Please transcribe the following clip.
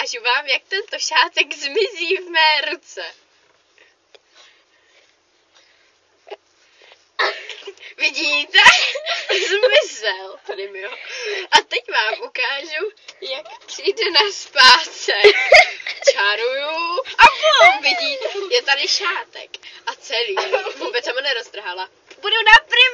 ukážu vám, jak tento šátek zmizí v mé ruce. Vidíte? Zmizel. Tady mi ho. A teď vám ukážu, jak přijde na spátek. Čaruju. A bum, vidíte? Je tady šátek. A celý. Vůbec jsem ho neroztrhala. Budu na prim